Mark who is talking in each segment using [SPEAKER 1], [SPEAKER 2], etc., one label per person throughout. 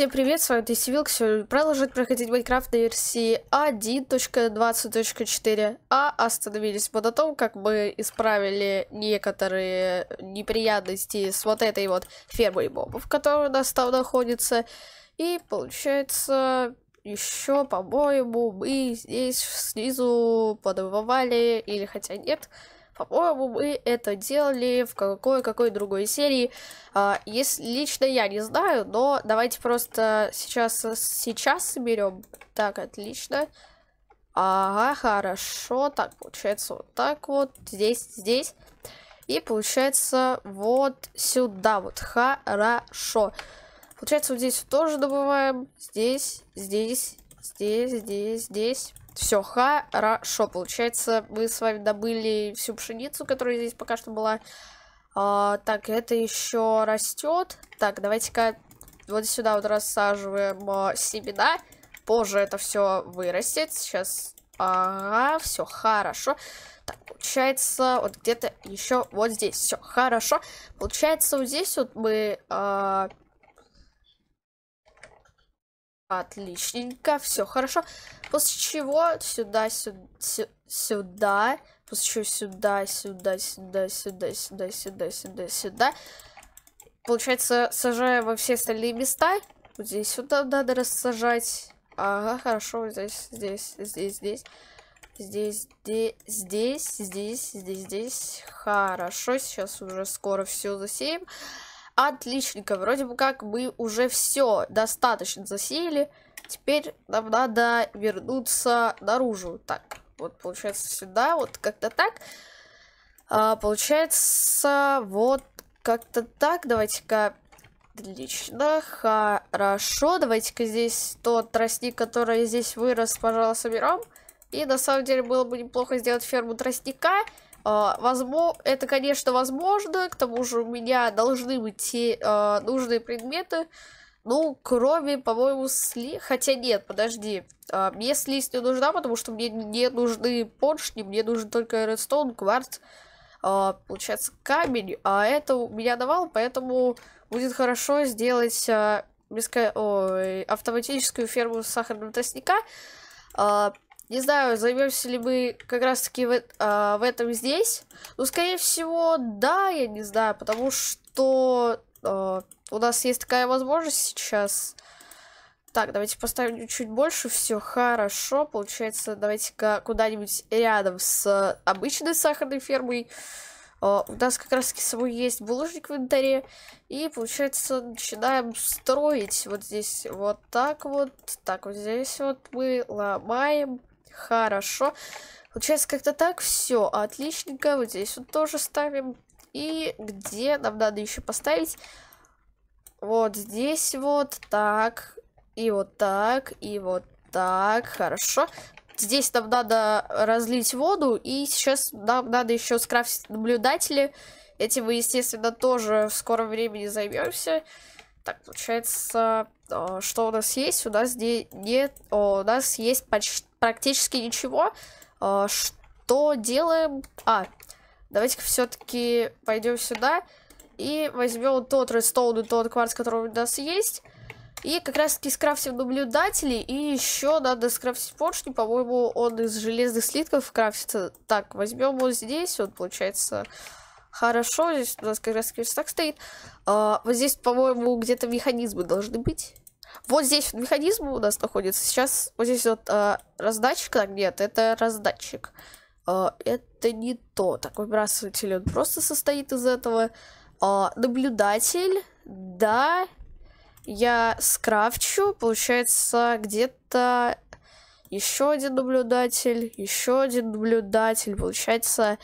[SPEAKER 1] Всем привет, с вами Тесивилк. Сегодня продолжать проходить Майнкрафт на версии 1.20.4. А остановились мы на том, как мы исправили некоторые неприятности с вот этой вот фермой мобов, которая у нас там находится. И получается, еще, по-моему, мы здесь снизу подвывали, или хотя нет, по-моему, мы это делали в какой-какой другой серии. А, если лично я не знаю, но давайте просто сейчас, сейчас соберем. Так, отлично. Ага, хорошо. Так, получается вот так вот. Здесь, здесь. И получается вот сюда вот. Хорошо. Получается, вот здесь тоже добываем. Здесь, здесь, здесь, здесь, здесь. Все, хорошо. Получается, мы с вами добыли всю пшеницу, которая здесь пока что была. А, так, это еще растет. Так, давайте-ка вот сюда вот рассаживаем а, семена. Позже это все вырастет. Сейчас. Ага, все хорошо. Так, получается, вот где-то еще вот здесь. Все хорошо. Получается, вот здесь вот мы а, Отличненько, все хорошо. После чего сюда, сюда, сюда, после чего сюда, сюда, сюда, сюда, сюда, сюда, сюда, сюда. Получается, сажаем во все остальные места. Вот здесь сюда надо рассажать. Ага, хорошо, здесь, здесь, здесь, здесь. Здесь, здесь, здесь, здесь, здесь, здесь. Хорошо, сейчас уже скоро все засеем. Отличненько. Вроде бы как мы уже все достаточно засеяли. Теперь нам надо вернуться наружу. Так, вот получается сюда, вот как-то так. А, получается вот как-то так. Давайте-ка Отлично, хорошо. Давайте-ка здесь тот тростник, который здесь вырос, пожалуйста, берем. И на самом деле было бы неплохо сделать ферму тростника. Uh, возможно, это, конечно, возможно, к тому же у меня должны быть те uh, нужные предметы, ну, кроме, по-моему, сли... Хотя нет, подожди, uh, мне слизь не нужна, потому что мне не нужны поршни, мне нужен только редстоун, кварц, uh, получается, камень, а это у меня давал, поэтому будет хорошо сделать uh, беско... Ой, автоматическую ферму сахарного тростника, uh, не знаю, займемся ли мы как раз-таки в, а, в этом здесь. Ну, скорее всего, да, я не знаю, потому что а, у нас есть такая возможность сейчас. Так, давайте поставим чуть больше. Все хорошо. Получается, давайте-ка куда-нибудь рядом с обычной сахарной фермой. Uh, у нас как раз таки с собой есть булыжник в инвентаре. И, получается, начинаем строить вот здесь вот так вот. Так, вот здесь вот мы ломаем. Хорошо. Получается как-то так. Все, отличненько. Вот здесь вот тоже ставим. И где нам надо еще поставить? Вот здесь вот так. И вот так. И вот так. Хорошо. Здесь нам надо разлить воду. И сейчас нам надо еще скрафтить наблюдатели. Этим мы, естественно, тоже в скором времени займемся. Так, получается, а, что у нас есть? У нас здесь нет, у нас есть почти практически ничего. А, что делаем? А, давайте-ка все-таки пойдем сюда и возьмем тот редстоун и тот кварц, который у нас есть. И как раз таки скрафтим наблюдатели. И еще надо скрафтить поршни. По-моему, он из железных слитков крафтится. Так, возьмем вот здесь. Вот получается хорошо. Здесь у нас как раз таки так стоит. А, вот здесь, по-моему, где-то механизмы должны быть. Вот здесь механизм у нас находится. Сейчас вот здесь вот а, раздатчик. Так, нет, это раздатчик. А, это не то. Так, выбрасыватель, он просто состоит из этого. А, наблюдатель, да. Я скрафчу, получается, где-то еще один наблюдатель, еще один наблюдатель. Получается,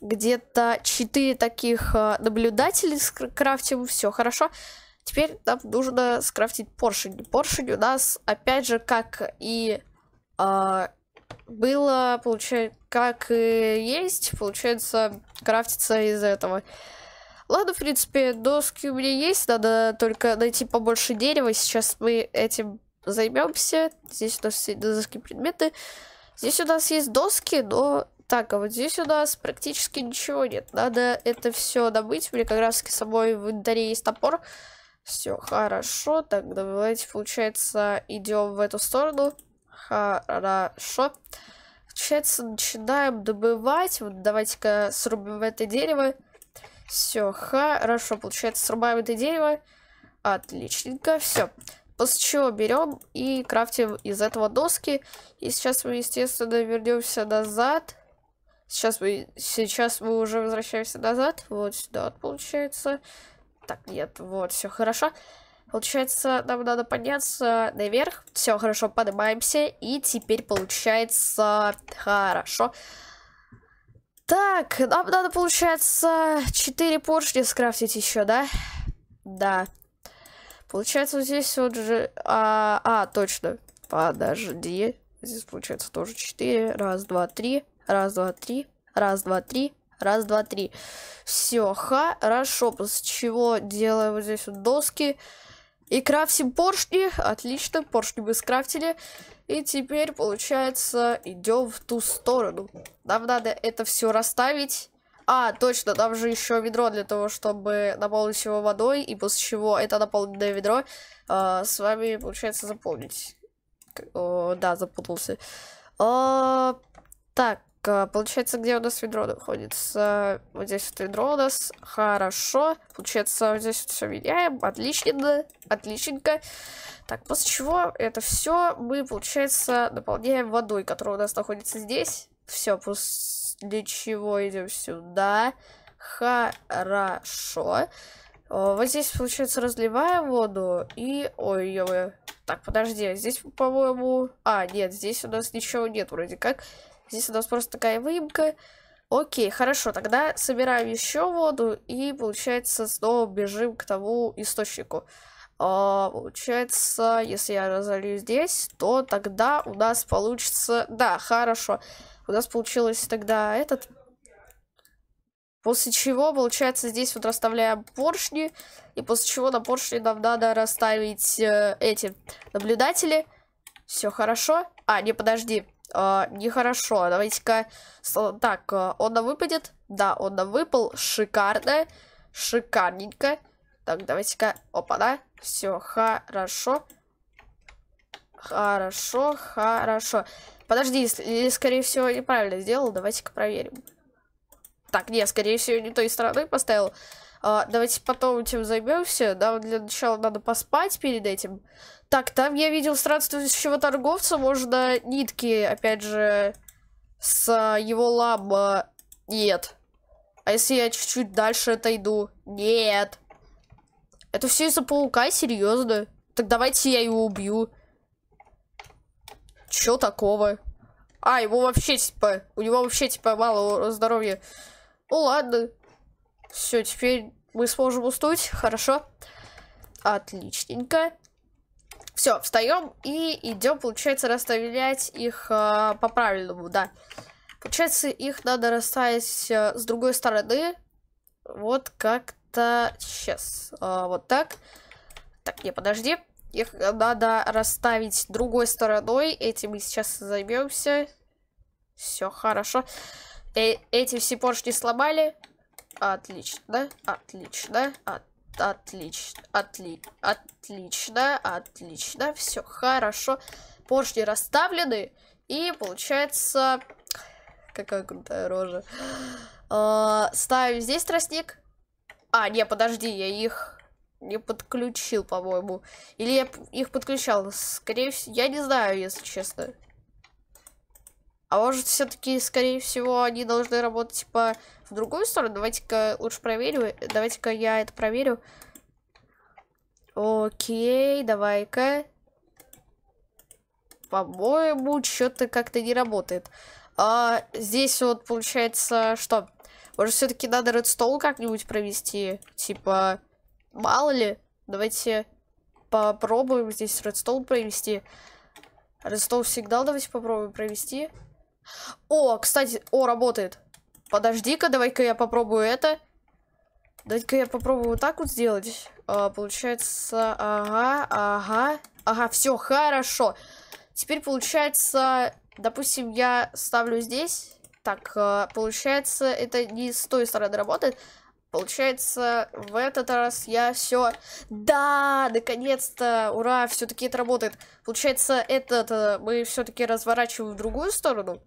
[SPEAKER 1] где-то 4 таких наблюдателей скрафтим. Все хорошо. Теперь нам нужно скрафтить поршень. Поршень у нас, опять же, как и э, было, получается, как и есть, получается, крафтится из этого. Ладно, в принципе, доски у меня есть, надо только найти побольше дерева. Сейчас мы этим займемся. Здесь у нас есть доски предметы. Здесь у нас есть доски, но так, а вот здесь у нас практически ничего нет. Надо это все добыть. У меня как раз с собой в инвентаре есть топор. Все, хорошо. Так, давайте, получается, идем в эту сторону. Хорошо. Получается, начинаем добывать. Вот давайте-ка срубим это дерево. Все, хорошо. Получается, срубаем это дерево. Отличненько. Все. После чего берем и крафтим из этого доски. И сейчас мы, естественно, вернемся назад. Сейчас мы, сейчас мы уже возвращаемся назад. Вот сюда, получается. Так, нет, вот, все хорошо. Получается, нам надо подняться наверх. Все, хорошо, поднимаемся. И теперь получается хорошо. Так, нам надо, получается, 4 поршня скрафтить еще, да? Да. Получается, вот здесь вот же... А, а точно. Подожди. Здесь, получается, тоже 4. Раз, два, три. Раз, два, три. Раз, два, три. Раз, два, три. Все, хорошо. После чего делаем вот здесь вот доски. И крафтим поршни. Отлично, поршни мы скрафтили. И теперь, получается, идем в ту сторону. Нам надо это все расставить. А, точно, там же еще ведро для того, чтобы наполнить его водой. И после чего это наполненное ведро э, с вами, получается, заполнить. О, да, запутался. О, так, а, получается, где у нас ведро находится? Вот здесь вот ведро у нас. Хорошо. Получается, вот здесь вот все меняем. Отлично. Отличненько. Так, после чего это все мы, получается, наполняем водой, которая у нас находится здесь. Все, после чего идем сюда. Хорошо. Вот здесь, получается, разливаем воду и... Ой, ой, Так, подожди, здесь, по-моему... А, нет, здесь у нас ничего нет вроде как. Здесь у нас просто такая выемка. Окей, хорошо, тогда собираем еще воду и, получается, снова бежим к тому источнику. А, получается, если я разолью здесь, то тогда у нас получится... Да, хорошо. У нас получилось тогда этот... После чего, получается, здесь вот расставляем поршни. И после чего на поршни нам надо расставить э, эти наблюдатели. Все хорошо. А, не, подожди. Uh, нехорошо. Давайте-ка... Так, он нам выпадет? Да, он выпал. Шикарно. Шикарненько. Так, давайте-ка... Опа, да? Все, хорошо. Хорошо, хорошо. Подожди, или, скорее всего, неправильно сделал. Давайте-ка проверим. Так, нет, скорее всего, не той стороной поставил. Uh, давайте потом этим займемся. Да, для начала надо поспать перед этим. Так, там я видел странствующего торговца, можно нитки, опять же, с его ламба. Нет. А если я чуть-чуть дальше отойду? Нет. Это все из-за паука, серьезно? Так давайте я его убью. Чё такого? А, его вообще, типа, у него вообще, типа, мало здоровья. Ну ладно. Все, теперь мы сможем уснуть. Хорошо. Отличненько. Все, встаем и идем, получается, расставлять их э, по правильному, да. Получается, их надо расставить э, с другой стороны. Вот как-то сейчас. Э, вот так. Так, не, подожди. Их надо расставить другой стороной. Этим мы сейчас займемся. Все хорошо. Э эти все поршни сломали. Отлично, отлично, отлично. Отлично, отли, отлично, отлично, все хорошо. Поршни расставлены, и получается... Какая крутая рожа. А, ставим здесь тростник. А, не, подожди, я их не подключил, по-моему. Или я их подключал. Скорее всего, я не знаю, если честно. А может, все-таки, скорее всего, они должны работать, типа, в другую сторону. Давайте-ка лучше проверю. Давайте-ка я это проверю. Окей, давай-ка. По-моему, что-то как-то не работает. А здесь вот получается, что? Может, все-таки надо редстоун как-нибудь провести? Типа, мало ли. Давайте попробуем здесь редстоун провести. Редстоун сигнал давайте попробуем провести. О, кстати, о, работает. Подожди-ка, давай-ка я попробую это. Давайте-ка я попробую вот так вот сделать. А, получается, ага, ага. Ага, все, хорошо. Теперь получается, допустим, я ставлю здесь. Так, а, получается, это не с той стороны работает. Получается, в этот раз я все... Да, наконец-то! Ура, все-таки это работает. Получается, этот э, мы все-таки разворачиваем в другую сторону.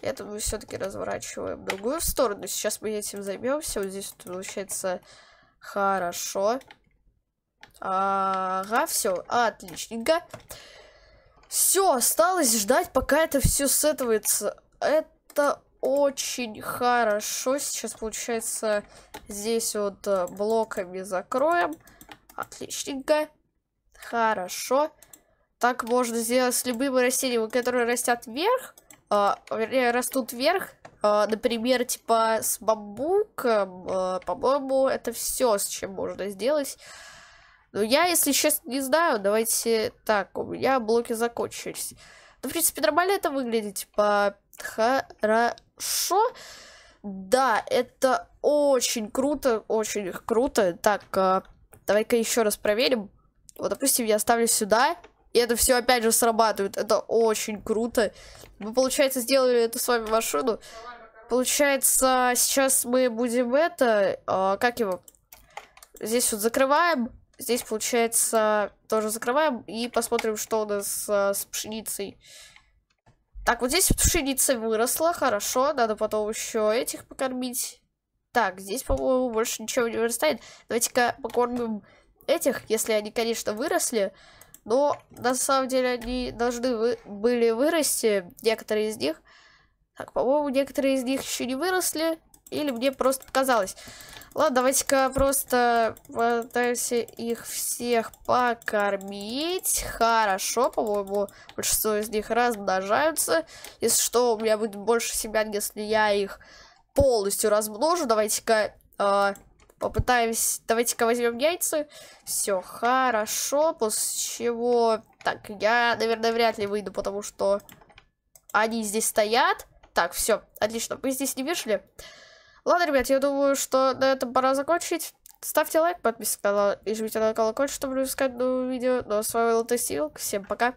[SPEAKER 1] Это мы все-таки разворачиваем в другую сторону. Сейчас мы этим займемся. Вот здесь получается хорошо. Ага, все, отличненько. Все, осталось ждать, пока это все сетывается. Это очень хорошо. Сейчас, получается, здесь вот э, блоками закроем. Отличненько. Хорошо. Так можно сделать с любыми растениями, которые растят вверх. Э, растут вверх. Э, например, типа с бамбуком. Э, По-моему, это все, с чем можно сделать. Но я, если честно, не знаю. Давайте... Так, у меня блоки закончились. Ну, в принципе, нормально это выглядит. Типа, хорошо. Да, это очень круто, очень круто. Так, давай-ка еще раз проверим. Вот, допустим, я ставлю сюда, и это все опять же срабатывает. Это очень круто. Мы, получается, сделали эту с вами машину. Получается, сейчас мы будем это... Э, как его? Здесь вот закрываем. Здесь, получается, тоже закрываем. И посмотрим, что у нас э, с пшеницей. Так, вот здесь пшеница выросла, хорошо, надо потом еще этих покормить. Так, здесь, по-моему, больше ничего не вырастает. Давайте-ка покормим этих, если они, конечно, выросли. Но, на самом деле, они должны вы были вырасти, некоторые из них. Так, по-моему, некоторые из них еще не выросли. Или мне просто показалось. Ладно, давайте-ка просто пытаемся их всех покормить. Хорошо, по-моему, большинство из них размножаются. Если что, у меня будет больше семян, если я их полностью размножу. Давайте-ка э, попытаемся... Давайте-ка возьмем яйца. Все, хорошо. После чего... Так, я, наверное, вряд ли выйду, потому что они здесь стоят. Так, все, отлично. Мы здесь не вышли. Ладно, ребят, я думаю, что на этом пора закончить. Ставьте лайк, подписывайтесь на канал и жмите на колокольчик, чтобы не искать новые видео. Ну а с вами был Тестил. Всем пока.